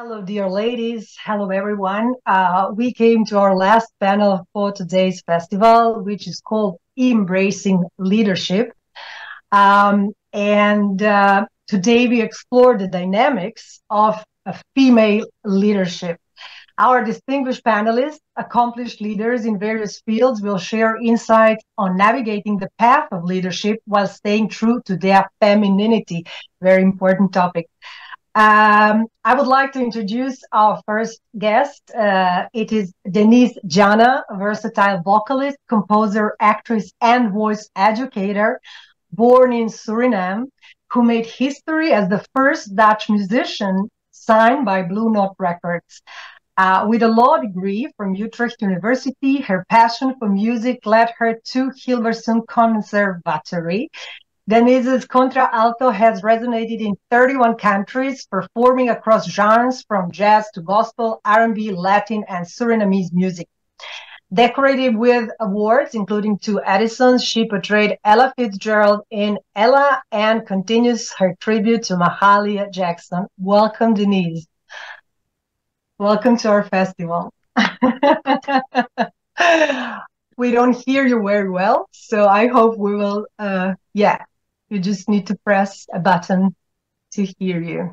Hello, dear ladies. Hello, everyone. Uh, we came to our last panel for today's festival, which is called Embracing Leadership. Um, and uh, today we explore the dynamics of female leadership. Our distinguished panelists, accomplished leaders in various fields, will share insights on navigating the path of leadership while staying true to their femininity. Very important topic. Um, I would like to introduce our first guest. Uh, it is Denise Jannah, a versatile vocalist, composer, actress, and voice educator, born in Suriname, who made history as the first Dutch musician signed by Blue Note Records. Uh, with a law degree from Utrecht University, her passion for music led her to Hilversum Conservatory, Denise's contralto has resonated in 31 countries, performing across genres from jazz to gospel, R&B, Latin, and Surinamese music. Decorated with awards, including two Edisons, she portrayed Ella Fitzgerald in Ella and continues her tribute to Mahalia Jackson. Welcome, Denise. Welcome to our festival. we don't hear you very well, so I hope we will, uh, yeah, you just need to press a button to hear you.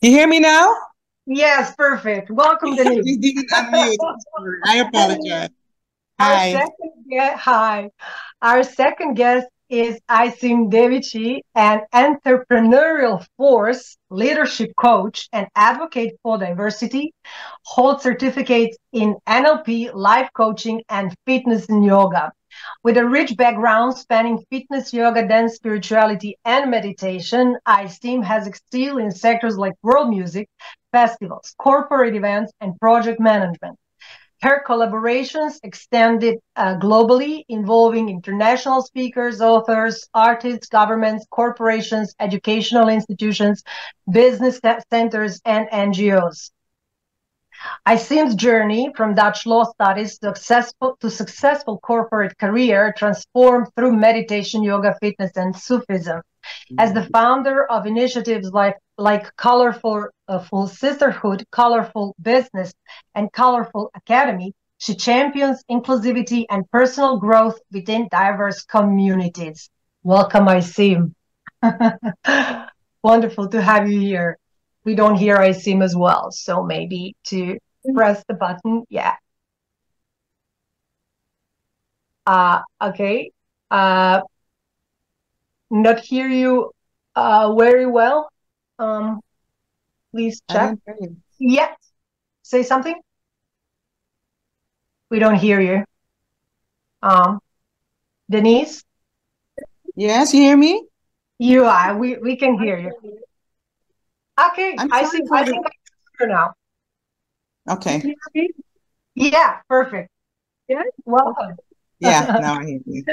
You hear me now? Yes, perfect. Welcome, Denise. you didn't unmute. I apologize. Hi. Our second, hi. Our second guest is Aysim Deveci, an entrepreneurial force, leadership coach, and advocate for diversity, holds certificates in NLP, life coaching, and fitness and yoga. With a rich background spanning fitness, yoga, dance, spirituality, and meditation, Aysim has excelled in sectors like world music, festivals, corporate events, and project management. Her collaborations extended uh, globally, involving international speakers, authors, artists, governments, corporations, educational institutions, business centers, and NGOs. Aysim's journey from Dutch law studies to successful, to successful corporate career transformed through meditation, yoga, fitness, and Sufism. As the founder of initiatives like, like Colorful uh, Full Sisterhood, Colorful Business, and Colorful Academy, she champions inclusivity and personal growth within diverse communities. Welcome, Aysim. Wonderful to have you here we don't hear Aysim as well. So maybe to press the button. Yeah. Uh, okay. Uh, not hear you uh, very well. Um, please check. Yes. Say something. We don't hear you. Um, Denise? Yes, you hear me? You are. We, we can hear you. Okay, I'm I think I think I now. Okay. Yeah, perfect. Yeah, welcome. Yeah, now I hear you.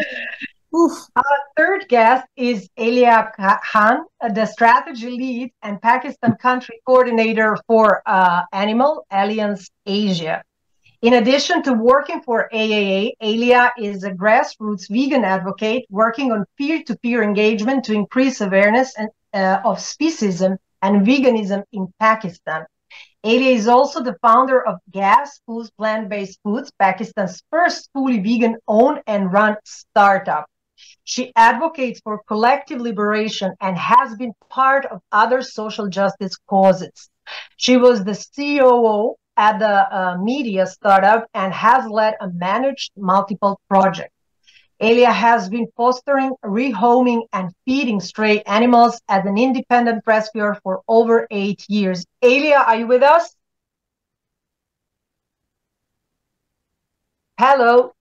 Oof. Our third guest is Ailya Khan, the strategy lead and Pakistan country coordinator for uh, Animal Alliance Asia. In addition to working for AAA, Ailya is a grassroots vegan advocate working on peer-to-peer engagement to increase awareness and, uh, of speciesism and veganism in Pakistan. Ailya is also the founder of Gas Foods Plant Based Foods, Pakistan's first fully vegan owned and run startup. She advocates for collective liberation and has been part of other social justice causes. She was the COO at the uh, media startup and has led a managed multiple projects. Ailya has been fostering, rehoming, and feeding stray animals as an independent rescuer for over eight years. Ailya, are you with us? Hello.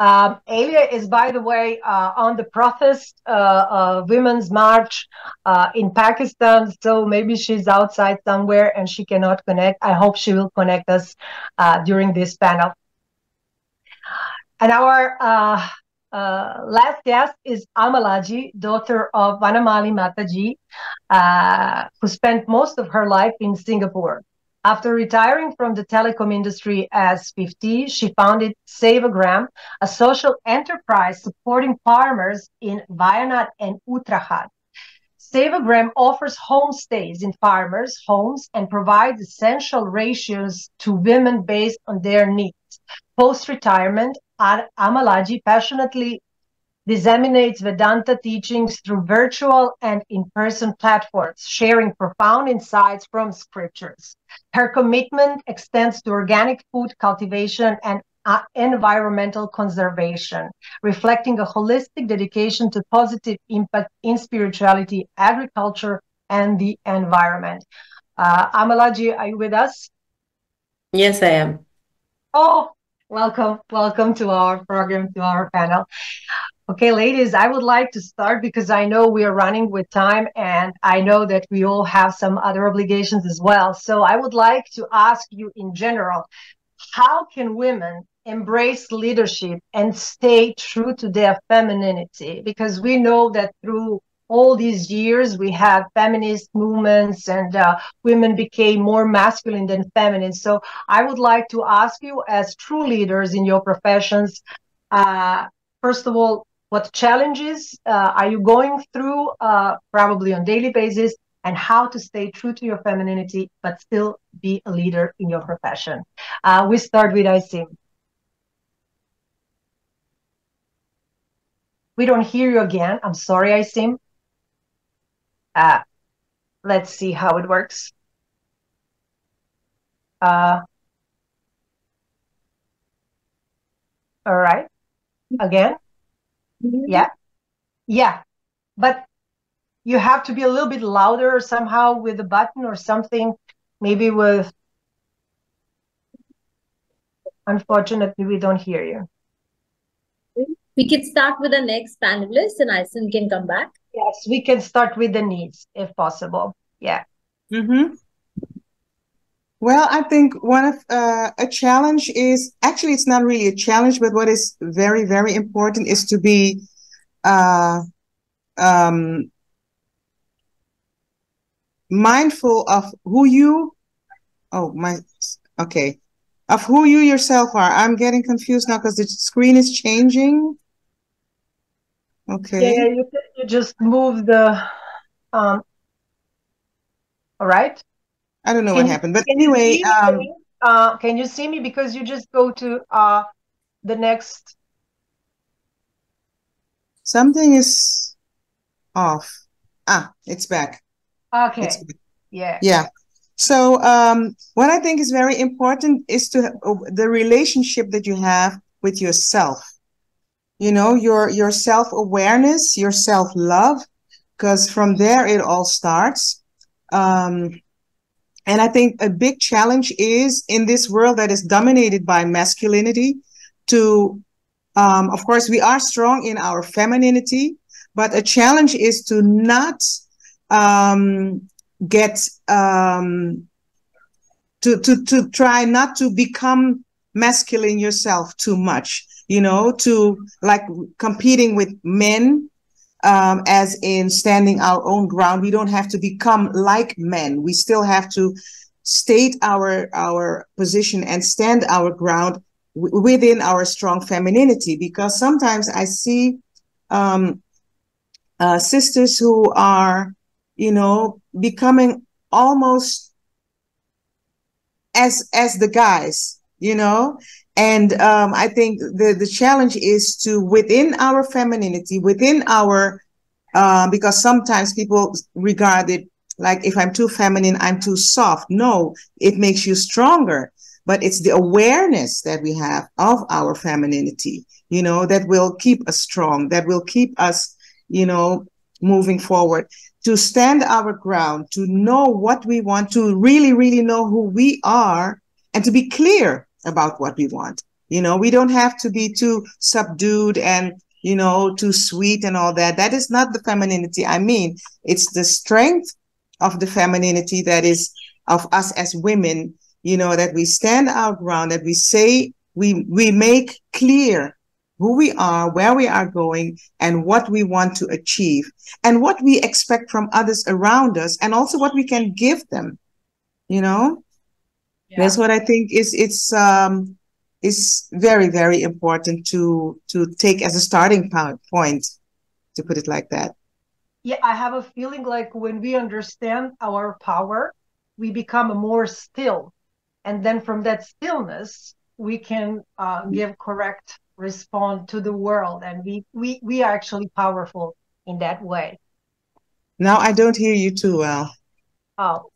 Ailya is, by the way, uh, on the protest uh, uh, Women's March uh, in Pakistan. So maybe she's outside somewhere and she cannot connect. I hope she will connect us uh, during this panel. And our uh, last guest is Amalaji, daughter of Vanamali Mataji, who spent most of her life in Singapore. After retiring from the telecom industry as 50, she founded Savagram, a social enterprise supporting farmers in Wayanad and Uttarakhand. Savagram offers homestays in farmers' homes and provides essential ratios to women based on their needs. Post retirement, Amalaji passionately disseminates Vedanta teachings through virtual and in person platforms, sharing profound insights from scriptures. Her commitment extends to organic food cultivation and uh, environmental conservation, reflecting a holistic dedication to positive impact in spirituality, agriculture, and the environment. Uh, Amalaji, are you with us? Yes, I am. Oh, welcome. Welcome to our program, to our panel. Okay, ladies, I would like to start because I know we are running with time and I know that we all have some other obligations as well. So I would like to ask you in general, how can women embrace leadership and stay true to their femininity? Because we know that through all these years we had feminist movements and uh, women became more masculine than feminine. So I would like to ask you as true leaders in your professions, uh, first of all, what challenges uh, are you going through uh, probably on daily basis and how to stay true to your femininity but still be a leader in your profession? Uh, we start with Aysim we don't hear you again. I'm sorry Aysim uh, let's see how it works. Uh, all right. Again yeah. Yeah. But you have to be a little bit louder somehow with the button or something, maybe with. Unfortunately, we don't hear you. We can start with the next panelist and Aysim can come back. Yes, we can start with Denise if possible. Yeah. Mm-hmm. Well, I think one of uh, a challenge is actually it's not really a challenge, but what is very very important is to be uh, um, mindful of who you. Oh my, okay, of who you yourself are. I'm getting confused now because the screen is changing. Okay. Yeah, you you just move the. Um, all right. I don't know can what happened, but anyway, um, uh, can you see me because you just go to uh, the next? Something is off. Ah, it's back. Okay. It's back. Yeah. Yeah. So um, what I think is very important is to uh, the relationship that you have with yourself. You know, your your self awareness, your self love, because from there it all starts. Um, and I think a big challenge is in this world that is dominated by masculinity to, um, of course, we are strong in our femininity, but a challenge is to not um, get, um, to, to, to try not to become masculine yourself too much, you know, to like competing with men um, as in standing our own ground. We don't have to become like men. We still have to state our our position and stand our ground w- within our strong femininity. Because sometimes I see um, uh, sisters who are, you know, becoming almost as as the guys, you know, and um, I think the, the challenge is to, within our femininity, within our, uh, because sometimes people regard it like if I'm too feminine, I'm too soft. No, it makes you stronger. But it's the awareness that we have of our femininity, you know, that will keep us strong, that will keep us, you know, moving forward to stand our ground, to know what we want, to really, really know who we are, and to be clear about what we want. You know, we don't have to be too subdued and, you know, too sweet and all that. That is not the femininity I mean. It's the strength of the femininity that is of us as women, you know, that we stand our ground, that we say, we, we make clear who we are, where we are going, and what we want to achieve, and what we expect from others around us, and also what we can give them, you know? Yeah. That's what I think is it's um is very very important to to take as a starting point to put it like that. Yeah, I have a feeling like when we understand our power, we become more still. And then from that stillness, we can uh, give correct response to the world. And we, we, we are actually powerful in that way. Now I don't hear you too well. Oh,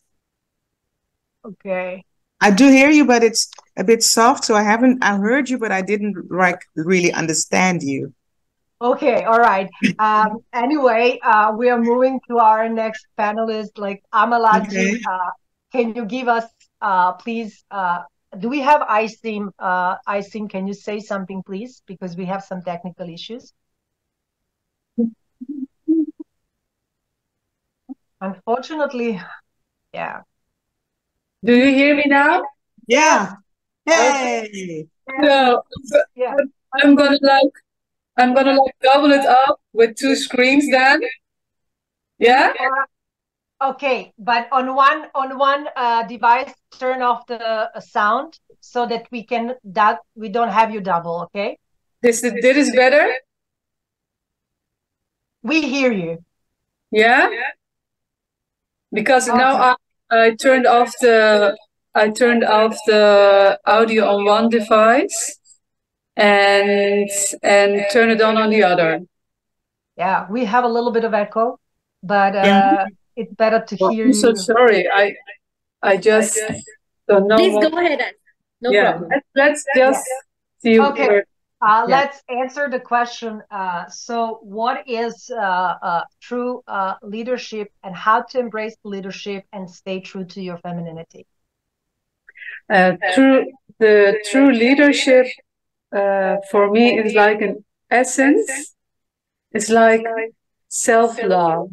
okay. I do hear you, but it's a bit soft. So I haven't, I heard you, but I didn't like really understand you. Okay, all right. Um, anyway, uh, we are moving to our next panelist, like Amalaji. Okay. Uh, can you give us, uh, please, uh, do we have Aysim? Uh, Aysim, can you say something, please? Because we have some technical issues. Unfortunately, yeah. Do you hear me now? Yeah. Hey. No, Yeah. I'm gonna like, I'm gonna like double it up with two screens then. Yeah? Okay, but on one on one uh, device, turn off the uh, sound so that we can that we don't have you double. Okay, This is, this is better? we hear you. Yeah? Because now I, I turned off the, I turned off the audio on one device and, and turn it on on the other. Yeah, we have a little bit of echo, but uh, Yeah. it's better to Well, hear I'm so you. sorry. I, I just don't know Please what- go ahead, Aysim. No yeah, problem. let's, let's just see Okay. where Uh, Yeah. Let's answer the question. Uh, so, what is uh, uh, true uh, leadership, and how to embrace leadership and stay true to your femininity? Uh, true, the true leadership uh, for me is like an essence. It's like self-love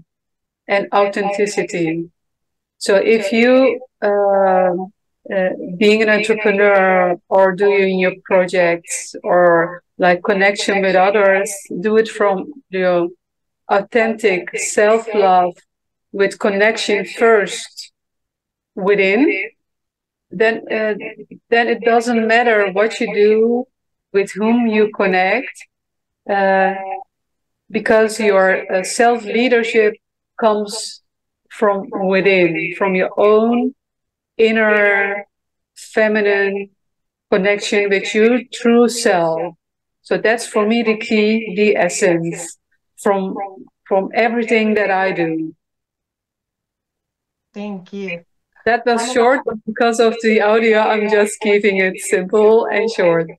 and authenticity. So if you, um uh, being an entrepreneur or doing your projects or like connection with others, do it from your authentic self-love with connection first within then uh, then it doesn't matter what you do with whom you connect uh, because your uh, self leadership comes from within from your own inner feminine connection with your true self so that's for me the key the essence from from everything that i do Thank you. that was short but because of the audio i'm just keeping it simple and short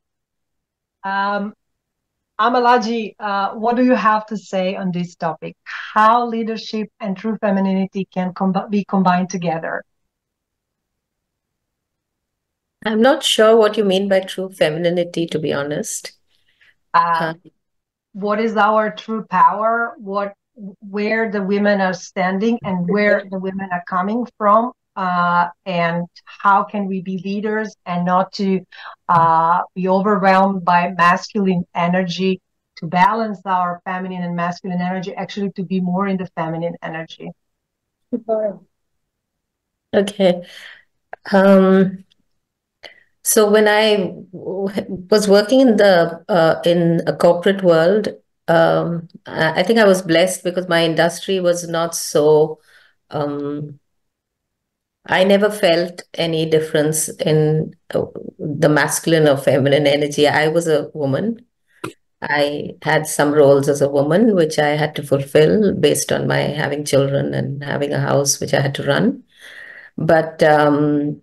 Um, Amalaji, uh, what do you have to say on this topic? How leadership and true femininity can com- be combined together? I'm not sure what you mean by true femininity, to be honest. Uh, what is our true power? What, where the women are standing and where the women are coming from? Uh, and how can we be leaders and not to uh, be overwhelmed by masculine energy to balance our feminine and masculine energy, actually to be more in the feminine energy? Okay. Um, so when I was working in the uh, in a corporate world, um, I think I was blessed because my industry was not so. Um, I never felt any difference in uh, the masculine or feminine energy. I was a woman. I had some roles as a woman, which I had to fulfill based on my having children and having a house, which I had to run. But um,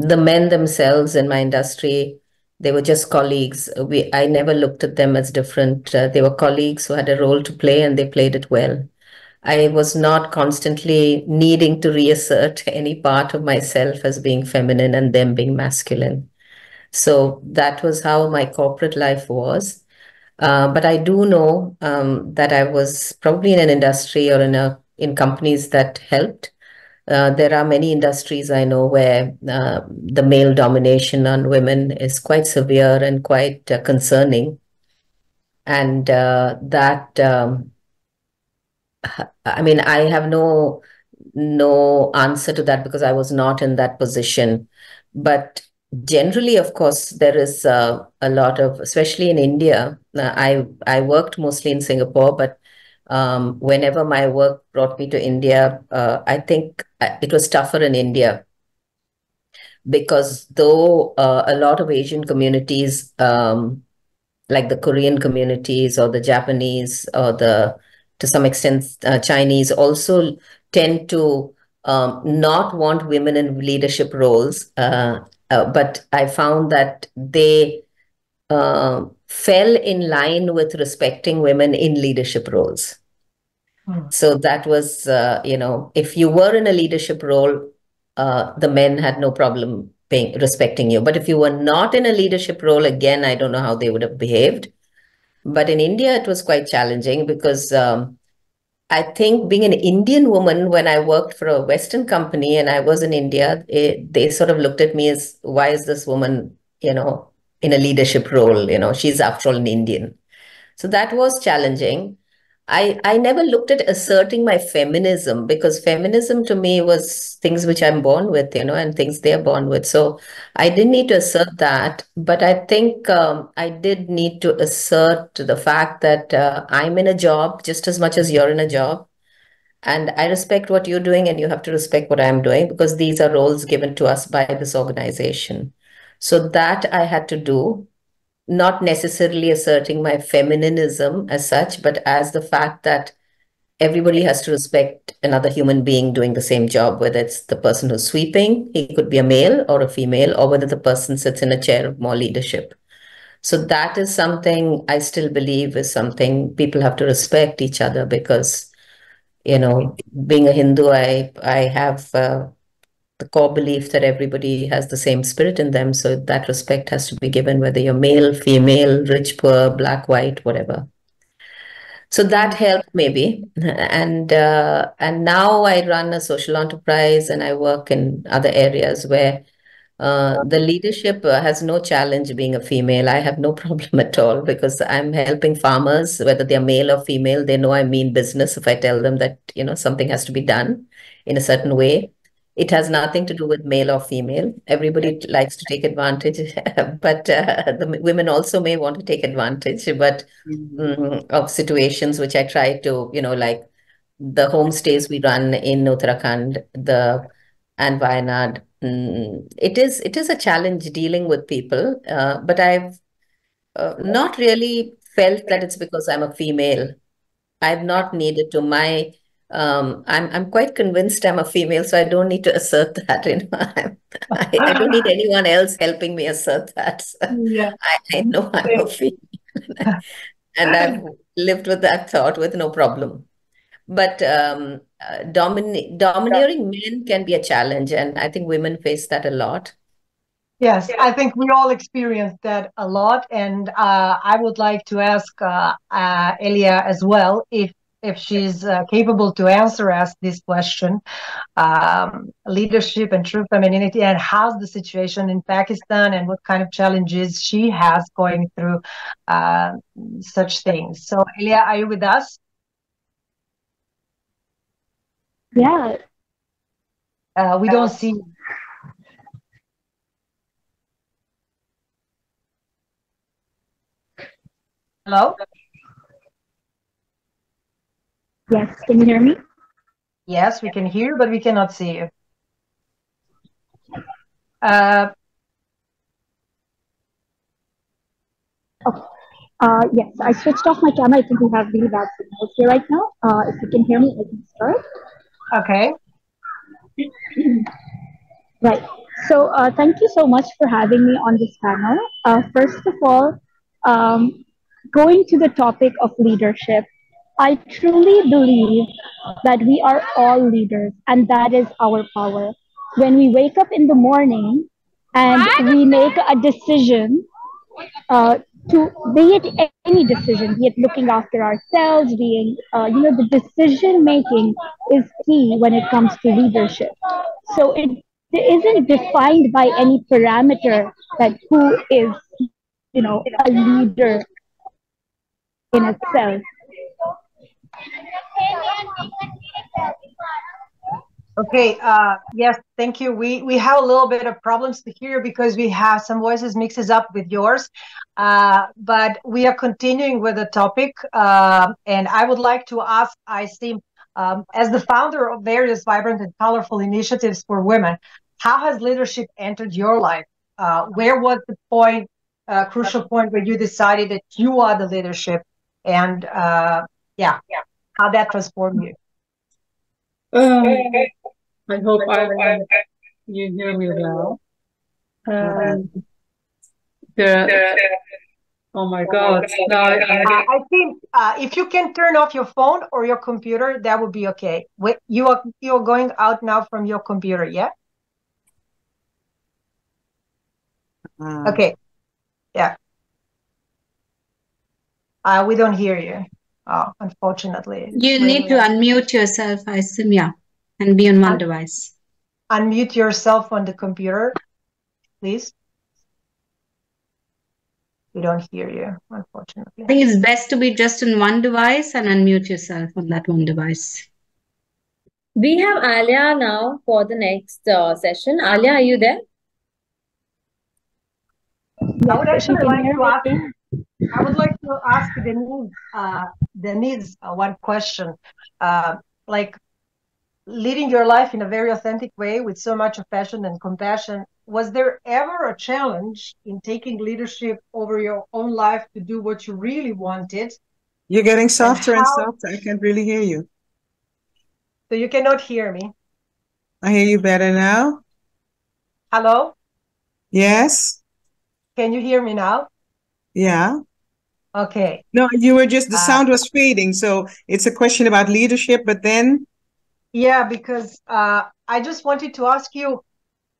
the men themselves in my industry, they were just colleagues. We, I never looked at them as different. Uh, they were colleagues who had a role to play and they played it well. I was not constantly needing to reassert any part of myself as being feminine and them being masculine. So that was how my corporate life was. Uh, but I do know um, that I was probably in an industry or in a in companies that helped. Uh, there are many industries I know where uh, the male domination on women is quite severe and quite uh, concerning, and uh, that um, I mean I have no no answer to that because I was not in that position. but generally, of course, there is uh, a lot of, especially in India. I I worked mostly in Singapore, but um, whenever my work brought me to India, uh, I think uh, it was tougher in India because though uh, a lot of Asian communities, um, like the Korean communities or the Japanese or the to some extent uh, Chinese, also tend to um, not want women in leadership roles. Uh, uh, but I found that they fell in line with respecting women in leadership roles. Hmm. So that was, uh, you know, if you were in a leadership role, uh, the men had no problem paying, respecting you. But if you were not in a leadership role, again, I don't know how they would have behaved. But in India, it was quite challenging because um, I think being an Indian woman, when I worked for a Western company and I was in India, it, they sort of looked at me as, why is this woman, you know, in a leadership role? You know, she's after all an Indian. So that was challenging. I, I never looked at asserting my feminism because feminism to me was things which I'm born with, you know, and things they're born with. So I didn't need to assert that. But I think um, I did need to assert the fact that uh, I'm in a job just as much as you're in a job. And I respect what you're doing, and you have to respect what I'm doing because these are roles given to us by this organization. So that I had to do not necessarily asserting my feminism as such, but as the fact that everybody has to respect another human being doing the same job, whether it's the person who's sweeping, he could be a male or a female, or whether the person sits in a chair of more leadership. So that is something I still believe is something people have to respect each other because, you know, being a Hindu, I I have uh, the core belief that everybody has the same spirit in them. So that respect has to be given, whether you're male, female, rich, poor, black, white, whatever. So that helped maybe, and uh, and now I run a social enterprise and I work in other areas where uh, the leadership uh, has no challenge being a female. I have no problem at all because I'm helping farmers, whether they're male or female. They know I mean business if I tell them that you know something has to be done in a certain way. It has nothing to do with male or female. Everybody likes to take advantage, but uh, the women also may want to take advantage, but um, of situations which I try to, you know, like the homestays we run in Uttarakhand, the and Wayanad. Mm, it is it is a challenge dealing with people, uh, but I've uh, not really felt that it's because I'm a female. I've not needed to. My um, I'm I'm quite convinced I'm a female, so I don't need to assert that. You know, I, I, don't need anyone else helping me assert that. So yeah. I, I know I'm a female, and I've lived with that thought with no problem. But um, uh, domin- domineering men can be a challenge, and I think women face that a lot. Yes, I think we all experience that a lot, and uh, I would like to ask uh, uh Ailya as well if if she's uh, capable to answer us this question um, leadership and true femininity and how's the situation in pakistan and what kind of challenges she has going through uh, such things. So Ailya, are you with us? Yeah. Uh, we don't see. Hello Yes, can you hear me? Yes, we can hear, but we cannot see you. Uh, oh, uh, yes, I switched off my camera. I think we have really bad signals here right now. Uh, if you can hear me, I can start. Okay. right. So uh, thank you so much for having me on this panel. Uh, first of all, um, going to the topic of leadership, I truly believe that we are all leaders and that is our power. When we wake up in the morning and we make a decision uh, to be it any decision, be it looking after ourselves, being, uh, you know, the decision making is key when it comes to leadership. So it isn't defined by any parameter that who is, you know, a leader in itself. Okay. Uh, yes, thank you. We we have a little bit of problems to hear because we have some voices mixes up with yours. Uh, but we are continuing with the topic, uh, and I would like to ask Aysim, um, as the founder of various vibrant and colorful initiatives for women, how has leadership entered your life? Uh, where was the point, uh, crucial point, where you decided that you are the leadership, and uh, yeah, yeah, how that transformed you? Um, I hope I, I, you hear me well. Um, the, oh my God. No, I, I, I think uh, if you can turn off your phone or your computer, that would be okay. Wait, you are you are going out now from your computer, yeah? Um, Okay. Yeah. Uh, we don't hear you. Oh, unfortunately. It's You need to really- unmute yourself, Aysim, yeah, and be on one device. unmute yourself on the computer, please. We don't hear you, unfortunately. I think it's best to be just on one device and unmute yourself on that one device. We have Ailya now for the next uh, session. Ailya, are you there? I would Yes, if you actually like to ask, me. I would like to ask Denise, uh, Denise uh, one question. Uh, like leading your life in a very authentic way with so much of passion and compassion, was there ever a challenge in taking leadership over your own life to do what you really wanted? You're getting softer and how- softer. I can't really hear you. So you cannot hear me. I hear you better now. Hello? Yes. Can you hear me now? Yeah. Okay. No, you were just, the Uh, sound was fading. So it's a question about leadership, but then, Yeah, because uh, I just wanted to ask you,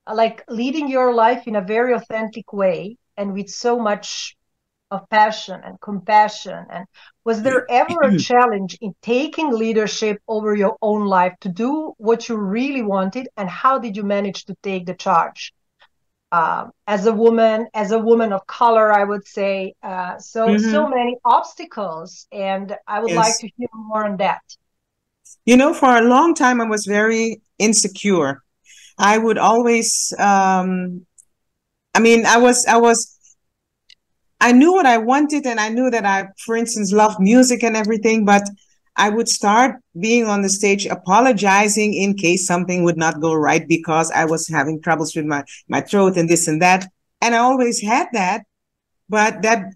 uh, like leading your life in a very authentic way and with so much of passion and compassion. And was there ever a challenge in taking leadership over your own life to do what you really wanted? And how did you manage to take the charge? Uh, as a woman, as a woman of color, I would say. Uh, so, so many obstacles, and I would like to hear more on that. you know, for a long time, I was very insecure. I would always, um, I mean, I was, I was, I knew what I wanted and I knew that I, for instance, loved music and everything, but I would start being on the stage apologizing in case something would not go right because I was having troubles with my, my throat and this and that. And I always had that, but that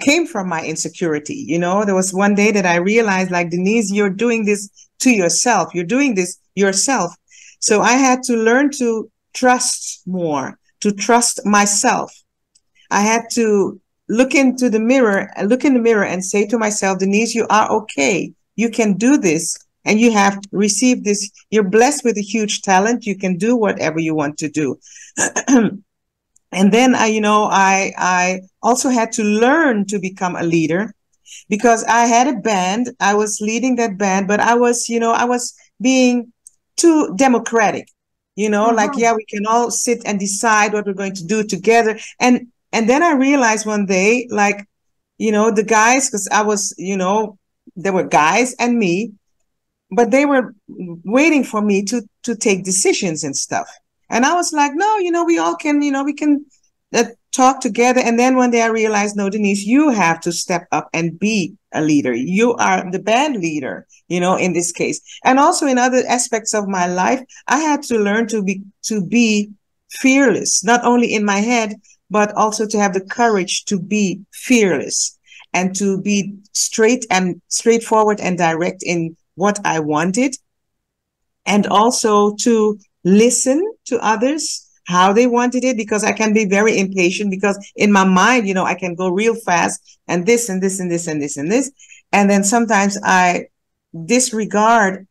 came from my insecurity. You know, there was one day that I realized, like, Denise, you're doing this to yourself. You're doing this yourself. So I had to learn to trust more, to trust myself. I had to look into the mirror, and look in the mirror and say to myself, Denise, you are okay. You can do this. And you have received this. You're blessed with a huge talent. You can do whatever you want to do. and then I, you know, I, I also had to learn to become a leader because I had a band. I was leading that band, but I was, you know, I was being too democratic. You know, like Mhm. yeah, we can all sit and decide what we're going to do together. And and then I realized one day, like, you know, the guys, because I was, you know, there were guys and me, but they were waiting for me to to take decisions and stuff. And I was like, no, you know, we all can, you know, we can uh, talk together. And then one day I realized, no, Denise, you have to step up and be a leader. You are the band leader, you know, in this case. And also in other aspects of my life, I had to learn to be to be fearless, not only in my head, but also to have the courage to be fearless and to be straight and straightforward and direct in what I wanted. And also to listen to others how they wanted it because I can be very impatient because in my mind, you know, I can go real fast and this and this and this and this and this. And then sometimes I disregard,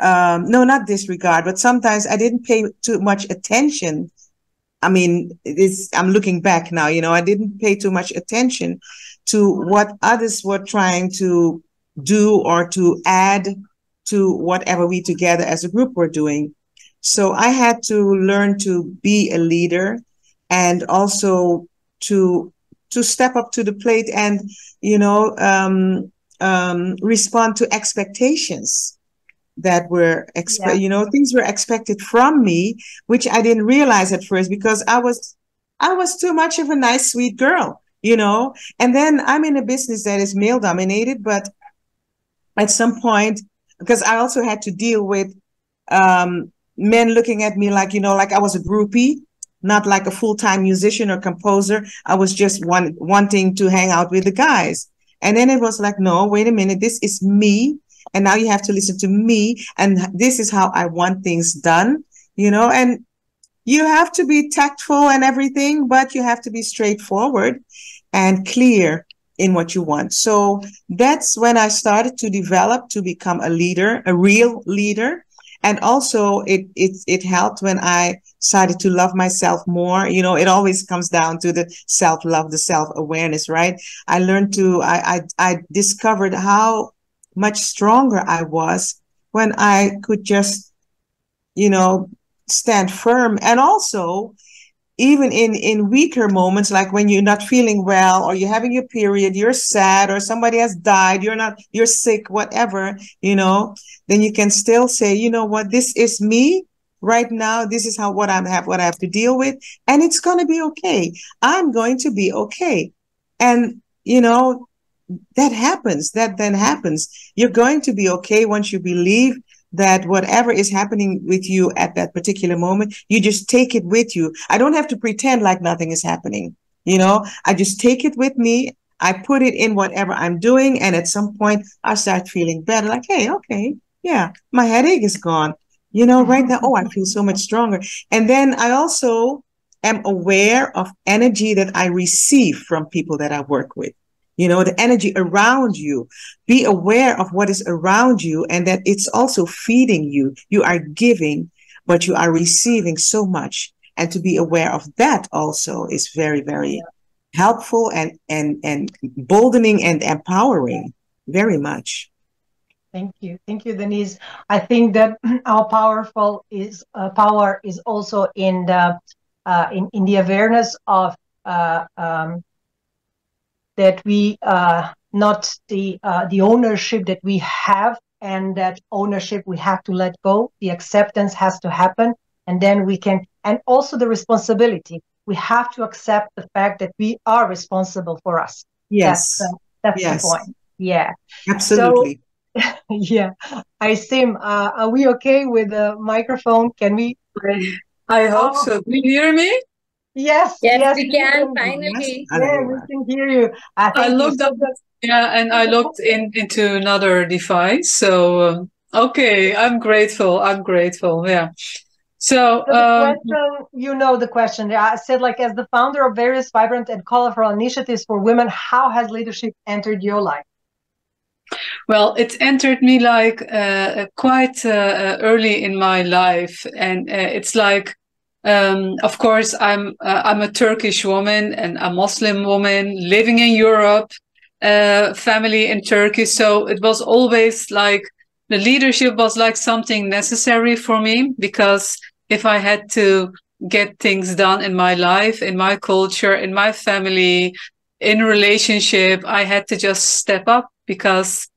um, no, not disregard, but sometimes I didn't pay too much attention. I mean, it's, I'm looking back now, you know, I didn't pay too much attention to what others were trying to do or to add to whatever we together as a group were doing. So I had to learn to be a leader and also to to step up to the plate and you know um, um, respond to expectations that were expe- Yeah. you know things were expected from me which i didn't realize at first because i was i was too much of a nice sweet girl you know? And then i'm in a business that is male dominated but at some point because i also had to deal with um men looking at me like you know like i was a groupie not like a full-time musician or composer. I was just one wanting to hang out with the guys. And then it was like no wait a minute this is me and now you have to listen to me. And this is how i want things done you know? And you have to be tactful and everything but you have to be straightforward and clear in what you want. So that's when i started to develop to become a leader a real leader. And also it it it helped when i started to love myself more. You know it always comes down to the self love the self awareness right? I learned to I, I i discovered how much stronger i was when i could just you know stand firm. And also even in in weaker moments like when you're not feeling well or you're having your period you're sad or somebody has died you're not you're sick whatever you know then you can still say you know what? This is me right now. This is how what i have what i have to deal with and it's going to be okay. I'm going to be okay. And you know that happens that then happens you're going to be okay once you believe that whatever is happening with you at that particular moment, you just take it with you. I don't have to pretend like nothing is happening. You know, I just take it with me. I put it in whatever I'm doing. And at some point, I start feeling better like, hey, okay, yeah, my headache is gone. You know, right now, oh, I feel so much stronger. And then I also am aware of energy that I receive from people that I work with you know the energy around you. Be aware of what is around you and that it's also feeding you. You are giving but you are receiving so much. And to be aware of that also is very very helpful and and and boldening and empowering. Very much. Thank you, thank you, Denise. I think that our powerful is uh, power is also in the uh, in in the awareness of uh, um, that we uh, not the uh, the ownership that we have and that ownership we have to let go. The acceptance has to happen and then we can and also the responsibility. We have to accept the fact that we are responsible for us. Yes. That's, uh, that's yes. the point. Yeah. Absolutely. So, yeah. Aysim uh, are we okay with the microphone? Can we i hope oh. so. Do you hear me Yes, yes, yes, we can finally. Yes, yeah, we can hear you. I, I looked up, yeah, and I looked in into another device. So um, okay, I'm grateful. I'm grateful. Yeah. So, so um, question, you know the question. I said, like, as the founder of various vibrant and colorful initiatives for women, how has leadership entered your life? Well, it entered me like uh, quite uh, early in my life, and uh, it's like um, of course, I'm uh, I'm a Turkish woman and a Muslim woman living in Europe, uh, family in Turkey. So it was always like the leadership was like something necessary for me because if I had to get things done in my life, in my culture, in my family, in relationship, I had to just step up because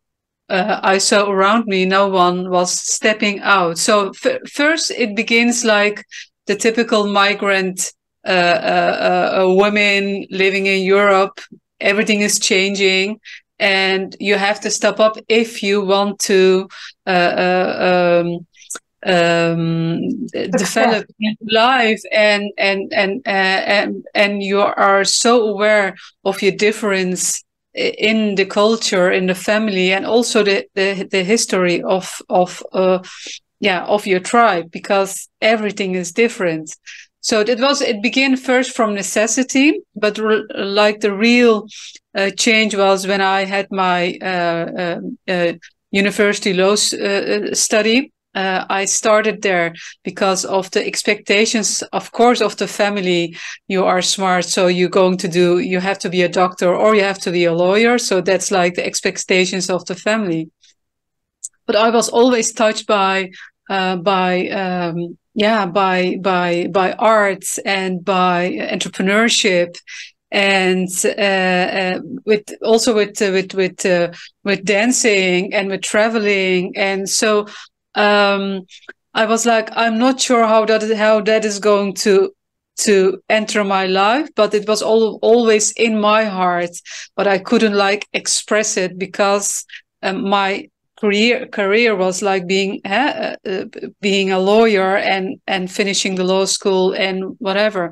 uh, I saw around me no one was stepping out. So first it begins like the typical migrant uh, uh, uh, women living in Europe. Everything is changing, and you have to step up if you want to um, um, develop life and and and uh, and and you are so aware of your difference in the culture in the family and also the the, the history of of uh, yeah of your tribe because everything is different so it was it began first from necessity but re- like the real uh, change was when i had my uh, uh, university law study uh, I started there because of the expectations, of course, of the family. You are smart, so you're going to do, you have to be a doctor or you have to be a lawyer. So that's like the expectations of the family. But I was always touched by, uh, by, um, yeah, by, by, by arts and by entrepreneurship and uh, uh, with also with uh, with with with dancing and with traveling. And so um, I was like, I'm not sure how that is, how that is going to to enter my life, but it was all, always in my heart, but I couldn't like express it because um, my career career was like being uh, uh, being a lawyer and and finishing the law school and whatever.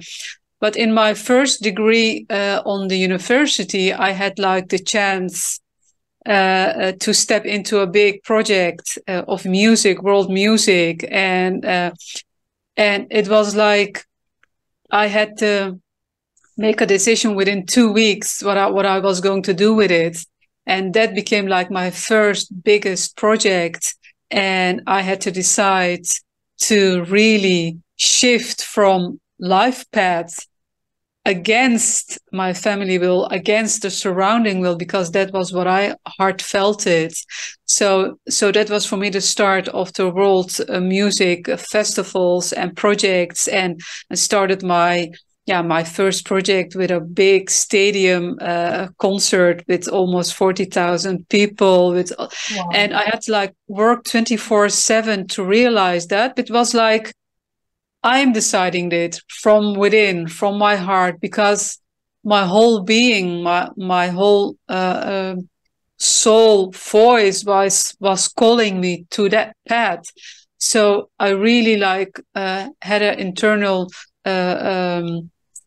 But in my first degree uh, on the university, I had like the chance uh, uh, to step into a big project uh, of music, world music, and and it was like I had to make a decision within two weeks what I, what I was going to do with it, and that became like my first biggest project, and I had to decide to really shift from life path against my family will, against the surrounding will, because that was what I heart felt it. So, so that was for me the start of the world uh, music festivals and projects, and I started my yeah my first project with a big stadium uh, concert with almost 40,000 people with wow. and I had to like work 24/7 to realize that it was like I'm deciding it from within, from my heart, because my whole being, my my whole uh, uh, soul voice was was calling me to that path. So I really like uh, had an internal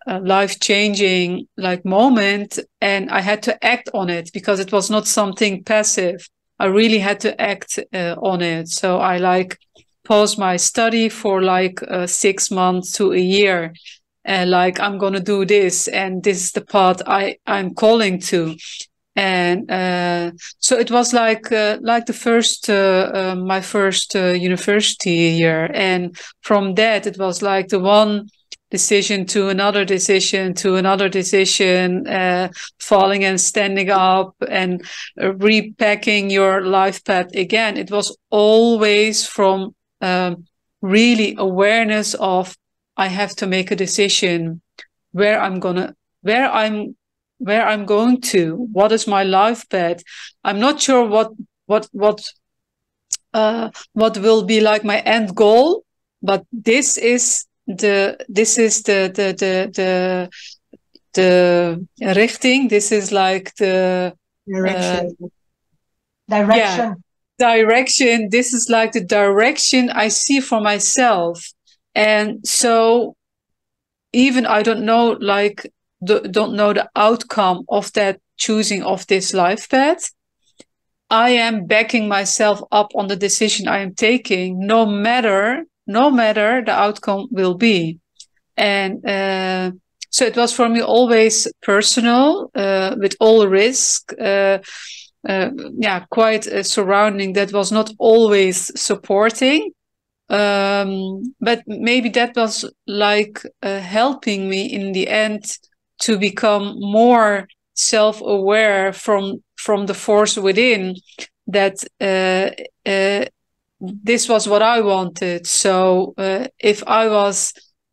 um, life changing like moment, and I had to act on it because it was not something passive. I really had to act uh, on it. So I like pause my study for like uh, six months to a year and like i'm gonna do this and this is the path i i'm calling to and uh, so it was like uh, like the first uh, my first university year and from that it was like the one decision to another decision to another decision uh, falling and standing up and repacking your life path again it was always from um, really awareness of I have to make a decision where I'm gonna where I'm where I'm going to, what is my life path. I'm not sure what what what uh, what will be like my end goal, but this is the this is the the the the the richting. This is like the direction. Uh, direction. Yeah, direction this is like the direction i see for myself and so even i don't know like the, don't know the outcome of that choosing of this life path i am backing myself up on the decision i am taking no matter no matter the outcome will be and uh, so it was for me always personal uh, with all risk uh, uh, yeah, quite a surrounding that was not always supporting. Um, but maybe that was like uh, helping me in the end to become more self-aware from from the force within that uh, uh this was what I wanted. So uh, if I was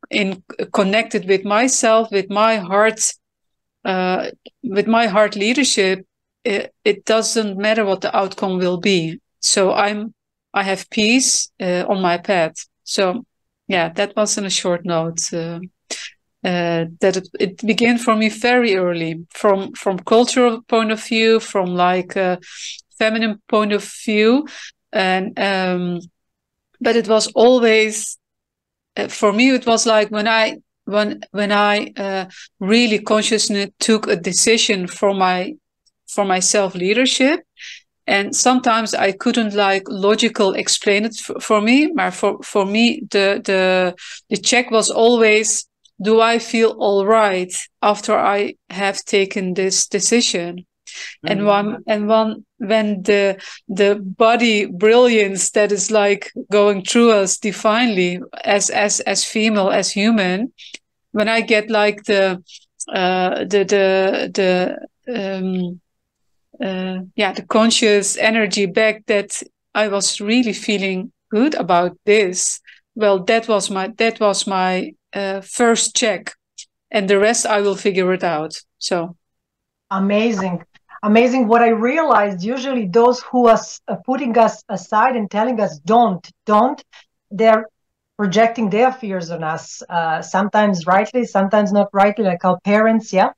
in connected with myself, with my heart, uh, with my heart leadership, it, it doesn't matter what the outcome will be. So I'm I have peace uh, on my path. So yeah, that was in a short note. Uh, uh, that it, it began for me very early, from from cultural point of view, from like a feminine point of view, and um, but it was always uh, for me. It was like when I when when I uh, really consciously took a decision for my for my self leadership and sometimes i couldn't like logical explain it for, for me but for, for me the the the check was always do i feel all right after i have taken this decision mm-hmm. and one and one when the the body brilliance that is like going through us divinely as as as female as human when i get like the uh the the the um uh, yeah the conscious energy back that I was really feeling good about this. Well, that was my that was my uh, first check, and the rest I will figure it out. So amazing. Amazing. What I realized usually those who are uh, putting us aside and telling us don't, don't, they're projecting their fears on us. Uh, sometimes rightly, sometimes not rightly, like our parents. Yeah,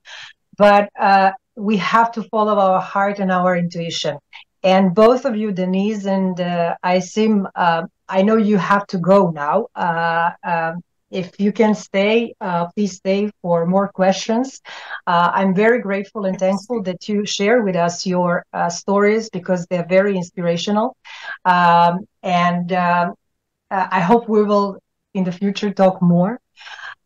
but uh, we have to follow our heart and our intuition. And both of you, Denise and uh, Aysim, uh, I know you have to go now. Uh, um, if you can stay, uh, please stay for more questions. Uh, I'm very grateful and thankful that you share with us your uh, stories because they're very inspirational. Um, and um, uh, I hope we will in the future talk more.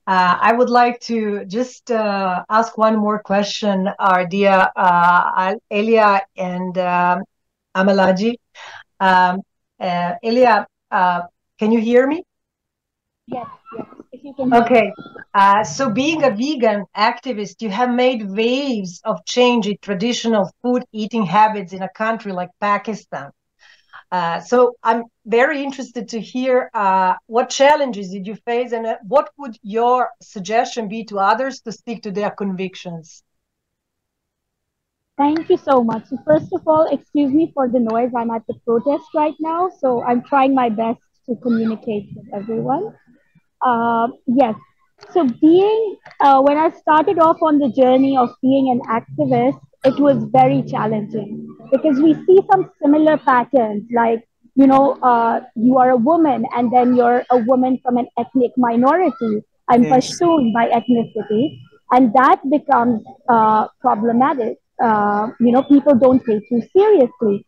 Uh, I would like to just uh, ask one more question, our dear Ailya and um, Amalaji. Um, Ailya, can you hear me? Yes, yes. If you can. Okay. Uh, so, being a vegan activist, you have made waves of change in traditional food eating habits in a country like Pakistan. Uh, so, I'm very interested to hear uh, what challenges did you face and uh, what would your suggestion be to others to stick to their convictions? Thank you so much. So first of all, excuse me for the noise. I'm at the protest right now, so I'm trying my best to communicate with everyone. Uh, yes. So being uh, when I started off on the journey of being an activist, it was very challenging because we see some similar patterns like you know uh, you are a woman and then you're a woman from an ethnic minority i'm yes. By ethnicity and that becomes uh, problematic uh, you know people don't take you seriously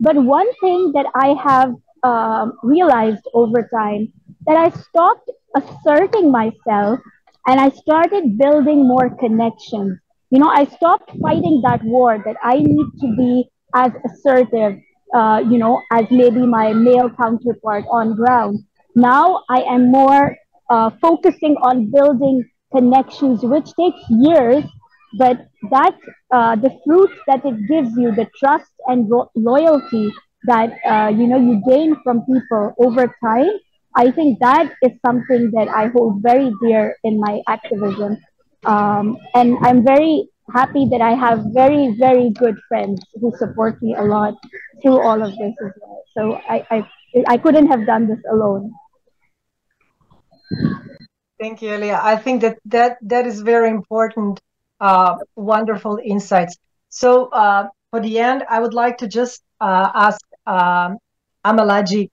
but one thing that i have um, realized over time that i stopped asserting myself and I started building more connections. You know, I stopped fighting that war that I need to be as assertive, uh, you know, as maybe my male counterpart on ground. Now I am more uh, focusing on building connections, which takes years, but that uh, the fruit that it gives you, the trust and ro- loyalty that uh, you know you gain from people over time I think that is something that I hold very dear in my activism. Um, and I'm very happy that I have very, very good friends who support me a lot through all of this as well. So I, I, I couldn't have done this alone. Thank you, Ailya. I think that that, that is very important, uh, wonderful insights. So uh, for the end, I would like to just uh, ask um, Amalaji,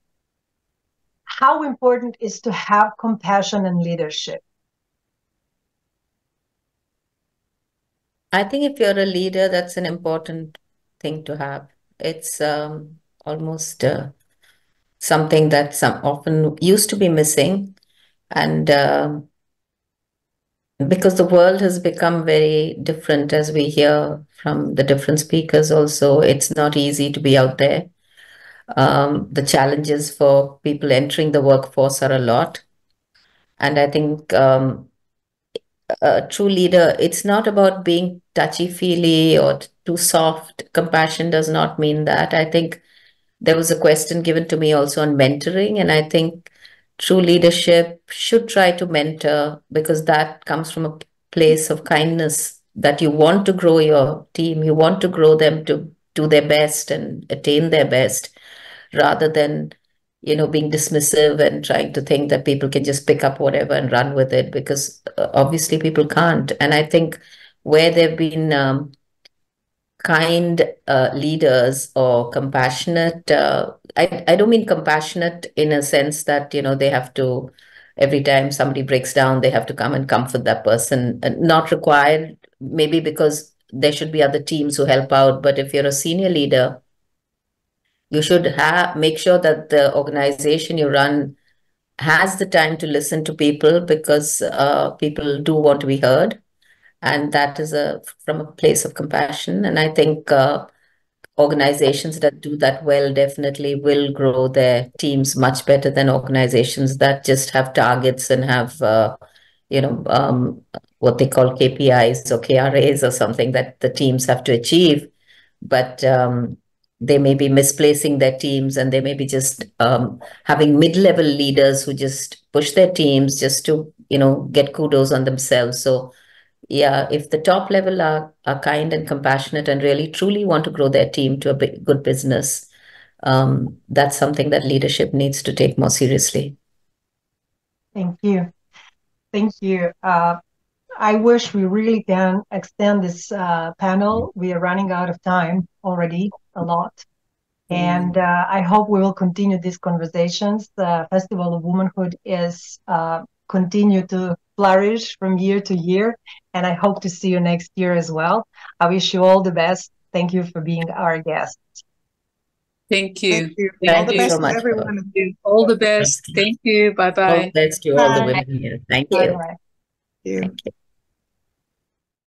how important is to have compassion and leadership? I think if you're a leader, that's an important thing to have. It's um, almost uh, something that some often used to be missing, and uh, because the world has become very different, as we hear from the different speakers, also, it's not easy to be out there. Um, the challenges for people entering the workforce are a lot. And I think um, a true leader, it's not about being touchy feely or too soft. Compassion does not mean that. I think there was a question given to me also on mentoring. And I think true leadership should try to mentor because that comes from a place of kindness that you want to grow your team, you want to grow them to do their best and attain their best rather than you know being dismissive and trying to think that people can just pick up whatever and run with it because uh, obviously people can't. And i think where there've been um, kind uh, leaders or compassionate uh, I, I don't mean compassionate in a sense that you know they have to every time somebody breaks down they have to come and comfort that person not required maybe because there should be other teams who help out. But if you're a senior leader you should have make sure that the organization you run has the time to listen to people because uh, people do want to be heard. And that is a from a place of compassion. And i think uh, organizations that do that well definitely will grow their teams much better than organizations that just have targets and have uh, you know um, what they call kpis or kras or something that the teams have to achieve. But um, they may be misplacing their teams and they may be just um, having mid-level leaders who just push their teams just to you know get kudos on themselves so yeah, if the top level are, are kind and compassionate and really truly want to grow their team to a good business, um, that's something that leadership needs to take more seriously. Thank you. Thank you. Uh, I wish we really can extend this uh, panel. We are running out of time already a lot. And uh, I hope we will continue these conversations. The Festival of Womanhood is uh, continue to flourish from year to year. And I hope to see you next year as well. I wish you all the best. Thank you for being our guest. Thank you. Thank you. Thank All the you best so much. everyone. All the best. Thank you. Bye All bye. the best to all the women here. Thank Bye-bye. Thank you. Thank you.